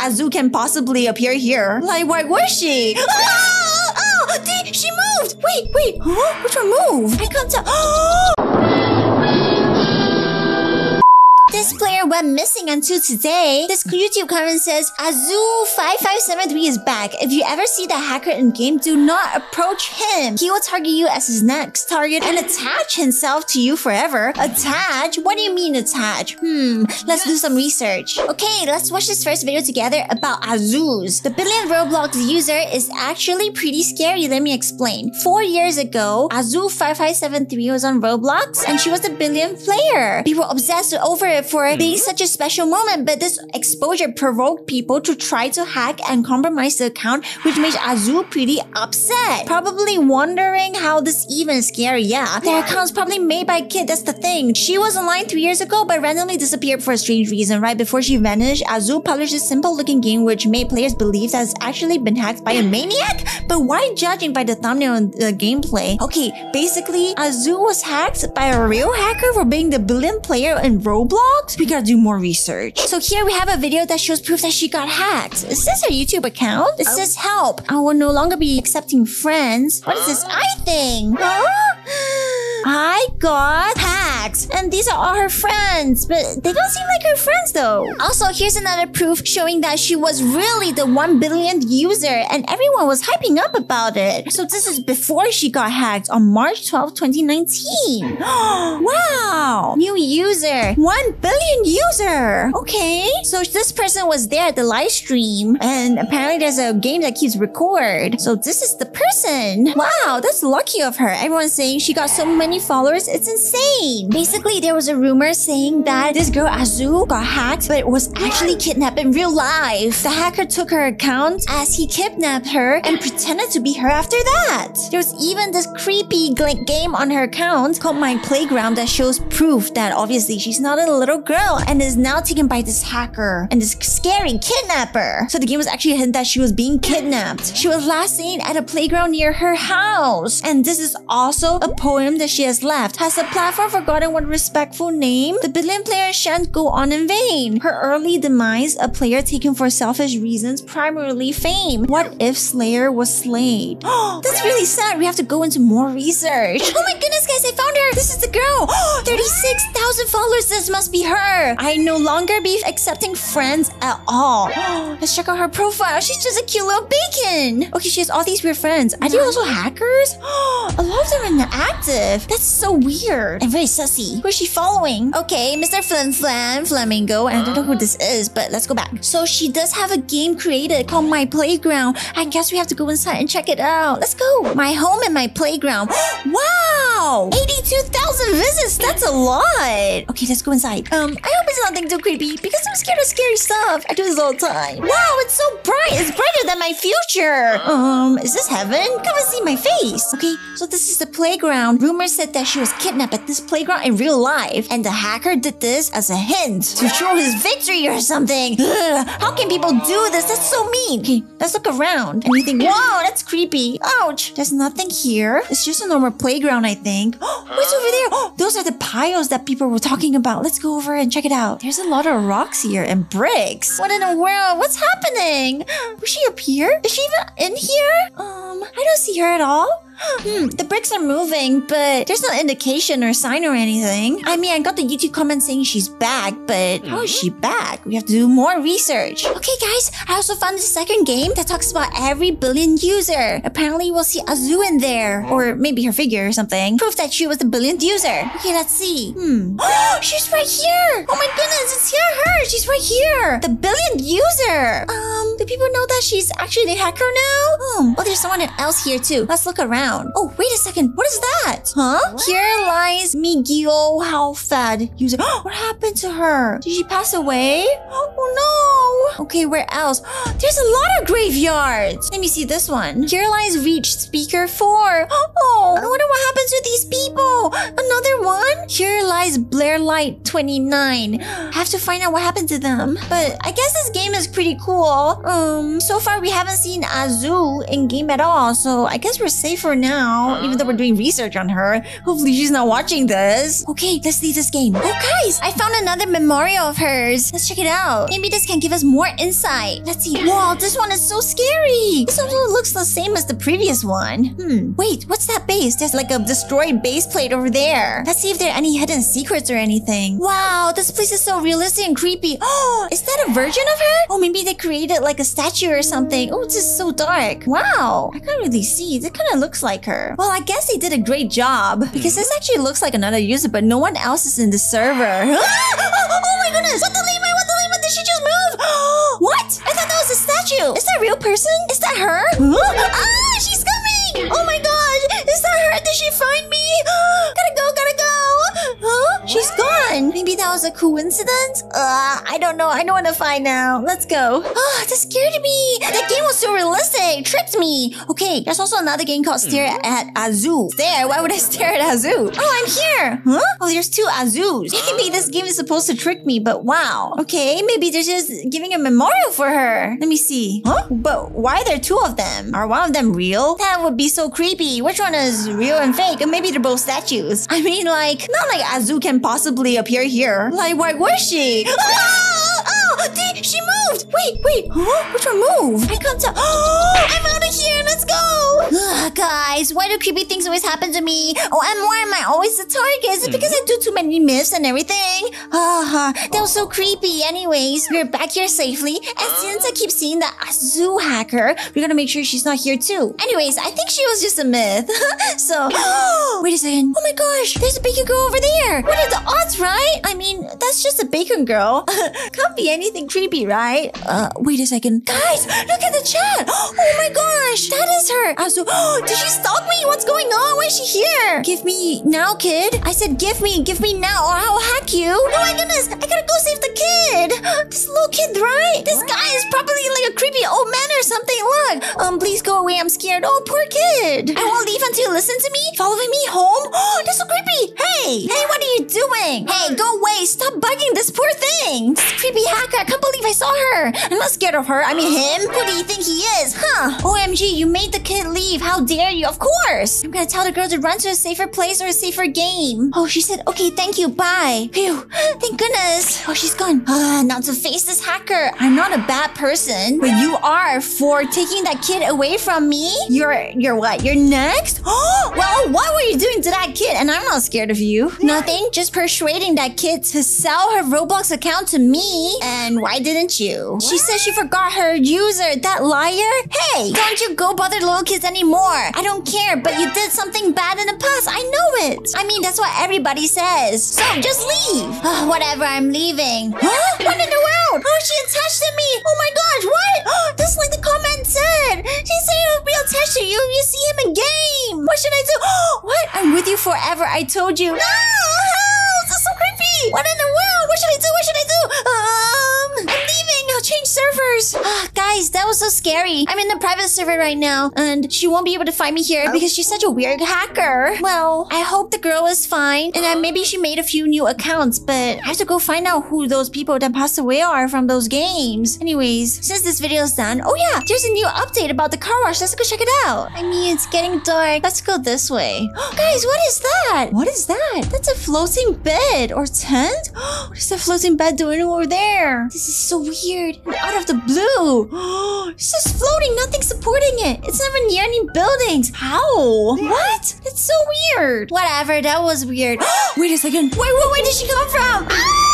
Azoo can possibly appear here. Like, why was she? Ah! Oh, did- she moved! Wait, wait, huh? Which one moved? I can't tell. Player went missing until today. This YouTube comment says, Azoo5573 is back. If you ever see the hacker in game, do not approach him. He will target you as his next target and attach himself to you forever. Attach? What do you mean attach? Hmm, let's do some research. Okay, let's watch this first video together about Azuz. The billion Roblox user is actually pretty scary. Let me explain. Four years ago, Azoo5573 was on Roblox and she was a billion player. People obsessed over it for being mm-hmm. such a special moment, but this exposure provoked people to try to hack and compromise the account, which made Azoo pretty upset. Probably wondering how this even is scary. Yeah, their account's probably made by a kid. That's the thing. She was online three years ago, but randomly disappeared for a strange reason. Right before she vanished, Azoo published a simple-looking game which made players believe that it's actually been hacked by a maniac. But why judging by the thumbnail and the gameplay? Okay, basically, Azoo was hacked by a real hacker for being the billion player in Roblox. We gotta do more research. So here we have a video that shows proof that she got hacked. Is this her YouTube account? It says help. I will no longer be accepting friends. What is this I thing? Huh? I got hacked. And these are all her friends, but they don't seem like her friends though. Also, here's another proof showing that she was really the 1 billionth user and everyone was hyping up about it. So this is before she got hacked on March 12, 2019. wow. New user. 1 billion user. Okay. So this person was there at the live stream and apparently there's a game that keeps record. So this is the person. Wow, that's lucky of her. Everyone's saying she got so many followers. It's insane. Basically, there was a rumor saying that this girl Azoo got hacked, but it was actually kidnapped in real life. The hacker took her account as he kidnapped her and pretended to be her after that. There was even this creepy game on her account called My Playground that shows proof that obviously she's not a little girl and is now taken by this hacker and this scary kidnapper. So the game was actually a hint that she was being kidnapped. She was last seen at a playground near her house. And this is also a poem that she has left. Has the platform forgotten what respectful name? The billion player shan't go on in vain. Her early demise, a player taken for selfish reasons, primarily fame. What if Slayer was slayed? That's really sad. We have to go into more research. Oh my goodness, guys, I found her. This is the girl. 36,000 followers. This must be her. I no longer be accepting friends at all. Let's check out her profile. She's just a cute little bacon. Okay, she has all these weird friends. Are they also hackers? Oh, a lot of them are inactive. That's so weird and very sussy. Who's she following? Okay, Mr. Flim Flam Flamingo. I don't know who this is, but let's go back. So she does have a game created called My Playground. I guess we have to go inside and check it out. Let's go. My home and my playground. wow! 82,000 visits. That's a lot. Okay, let's go inside. Um, I hope it's nothing too creepy because I'm scared of scary stuff. I do this all the time. Wow, it's so bright. It's brighter than my future. Um, is this heaven? Come and see my face. Okay, so this is the playground. Rumors said that she was kidnapped at this playground in real life, and the hacker did this as a hint to show his victory or something. Ugh, how can people do this? That's so mean. Okay, let's look around. And you think, whoa, that's creepy. Ouch. There's nothing here. It's just a normal playground, I think. What's over there? Oh, those are the piles that people were talking about. Let's go over and check it out. There's a lot of rocks here and bricks. What in the world? What's happening? Was she up here? Is she even in here? Um, I don't see her at all. Hmm, the bricks are moving, but there's no indication or sign or anything. I mean, I got the YouTube comment saying she's back, but how is she back? We have to do more research. Okay, guys, I also found the second game that talks about every billion user. Apparently, we'll see Azoo in there, or maybe her figure or something. Proof that she was the billionth user. Okay, let's see. Hmm. Oh, she's right here. Oh my goodness, it's here, her. She's right here. The billionth user. Um, do people know that she's actually the hacker now? Hmm. Oh, there's someone else here too. Let's look around. Oh, wait a second. What is that? Huh? Here lies Migio Halfad user. what happened to her? Did she pass away? Oh no. Okay, where else? There's a lot of graveyards. Let me see this one. Here lies Reach Speaker 4. Oh, I oh. wonder what happens to these people. One? Here lies Blair Light 29. I have to find out what happened to them. But I guess this game is pretty cool. Um, so far we haven't seen Azoo in game at all, so I guess we're safe for now, even though we're doing research on her. Hopefully she's not watching this. Okay, let's leave this game. Oh guys, I found another memorial of hers. Let's check it out. Maybe this can give us more insight. Let's see. Wow, this one is so scary. This also looks the same as the previous one. Hmm. Wait, what's that base? There's like a destroyed base plate over there. Let's see if there are any hidden secrets or anything. Wow, this place is so realistic and creepy. Oh, is that a version of her? Oh, maybe they created like a statue or something. Oh, it's just so dark. Wow, I can't really see. It kind of looks like her. Well, I guess they did a great job because this actually looks like another user, but no one else is in the server. oh, oh my goodness! What the lima? What the lima? Did she just move? what? I thought that was a statue. Is that a real person? Is that her? ah, she's coming! Oh my gosh! Is that her? Did she find me? gotta go. Huh? Maybe that was a coincidence? Uh, I don't know. I don't want to find out. Let's go. Ah, that scared me. Tricked me. Okay, there's also another game called Stare at Azoo. Stare? Why would I stare at Azoo? Oh, I'm here. Huh? Oh, there's two Azoos. Maybe this game is supposed to trick me, but wow. Okay, maybe they're just giving a memorial for her. Let me see. Huh? But why are there two of them? Are one of them real? That would be so creepy. Which one is real and fake? Or maybe they're both statues. I mean, like, not like Azoo can possibly appear here. Like, why was she? Ah! Oh, she moved. Wait, wait. Huh? Which one moved? I can't tell. Oh, I'm out of here. Let's go. Ugh, guys, why do creepy things always happen to me? Oh, and why am I always the target? Is it because I do too many myths and everything? Ah, that was so creepy. Anyways, we're back here safely. And since I keep seeing the Azoo hacker, we're gonna make sure she's not here too. Anyways, I think she was just a myth. so, wait a second. Oh my gosh, there's a bacon girl over there. What are the odds, right? I mean, that's just a bacon girl. Can't be anything creepy, right? Uh, wait a second. Guys, look at the chat. Oh my gosh, that is her. Azoo, oh, did she stalk me? What's going on? Why is she here? Give me now, kid. I said give me, give me now or I'll hack you. Oh my goodness, I gotta go save the kid. This little kid, right? This guy is probably like a creepy old man or something. Look, um, please go away. I'm scared. Oh, poor kid. I won't leave until you listen to me. Following me home? Oh, that's so creepy. Hey, hey, what are you doing? Hey, go away. Stop bugging this poor thing. This creepy hacker. I can't believe I saw her. I'm not scared of her. I mean him. Who do you think he is? Huh? OMG, you made the kid leave. How dare you? Of course. I'm gonna tell the girl to run to a safer place or a safer game. Oh, she said, okay, thank you. Bye. Phew. Thank goodness. Oh, she's gone. Ah, now to face this hacker. I'm not a bad person, but you are for taking that kid away from me. You're, you're what? You're next? Oh, well, what were you doing to that kid? And I'm not scared of you. Nothing. Just persuading that kid to sell her Roblox account to me. And why didn't you? She said she forgot her user. That liar? Hey, don't you go bother little kids anymore. I don't care, but you did something bad in the past. I know it. I mean, that's what everybody says. So just leave. Ah, whatever, I'm leaving. Huh? What in the world? Oh, she attached to me. Oh my gosh, what? That's like the comment said. She said it would be attached to you if you see him in game. What should I do? what? I'm with you forever. I told you. No! Help! This is so creepy. What in the world? What should I do? What should I do? Um, I'm leaving. I'll change servers. Guys, that was so scary. I'm in the private server right now, and she won't be able to find me here oh. because she's such a weird hacker. Well, I hope the girl is fine, and then maybe she made a few new accounts, but I have to go find out who those people that passed away are from those games. Anyways, since this video is done, oh yeah, there's a new update about the car wash. Let's go check it out. I mean, it's getting dark. Let's go this way. guys, what is that? What is that? That's a floating bed or tent? what is that floating bed doing over there? This is so weird. And out of the blue. it's just floating, nothing supporting it. It's never near any buildings. How? What? It's so weird. Whatever, that was weird. Wait a second. Wait, wait, where did she come from? Ah!